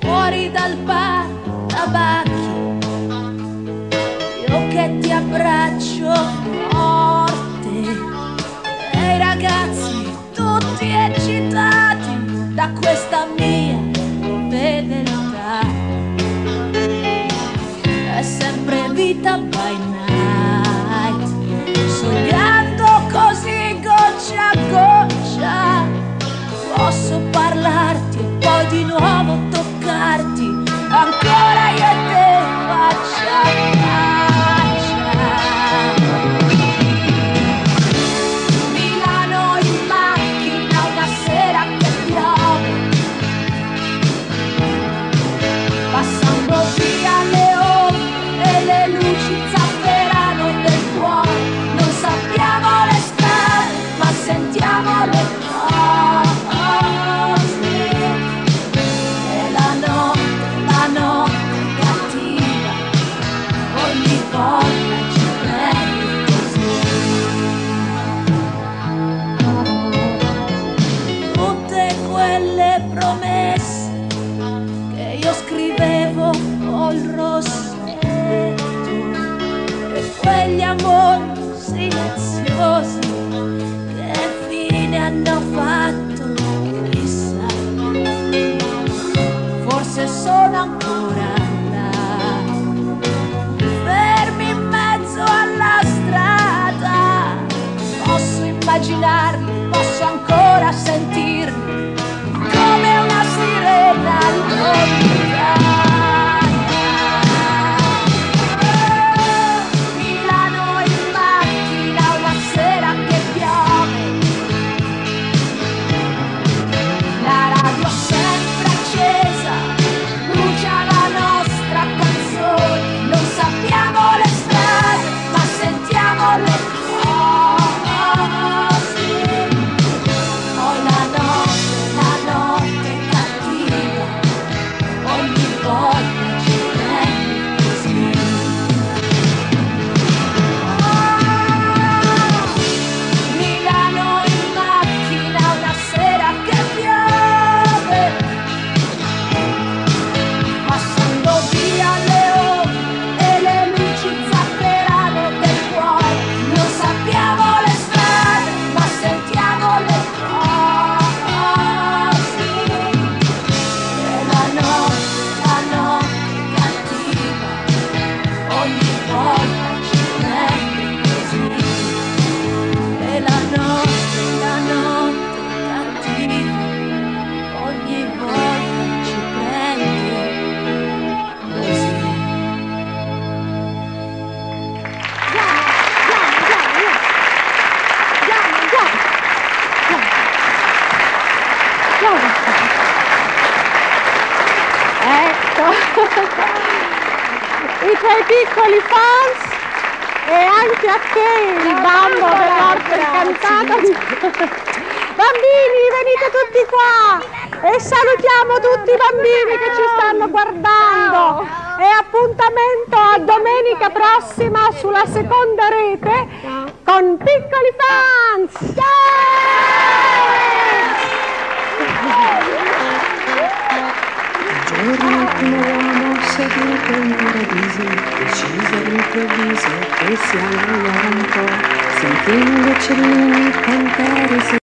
Fuori dal bar, tabacchi, io che ti abbraccio forte. E i ragazzi tutti eccitati da questa mia fedeltà. È sempre vita by night, all the io scrivevo col rossetto e quegli amori silenziosi che fine hanno fatto chissà. Forse sono ancora là. Fermi in mezzo alla strada. Posso immaginarli posso ancora una that i tuoi piccoli fans e anche a te il bambo dell'orto incantato. Bambini, venite tutti qua e salutiamo tutti i bambini che ci stanno guardando. E appuntamento a domenica prossima sulla seconda rete con piccoli fans. giorno improviso, pesquisa do improviso, esse alarme to, sentindo o tirinho, tempero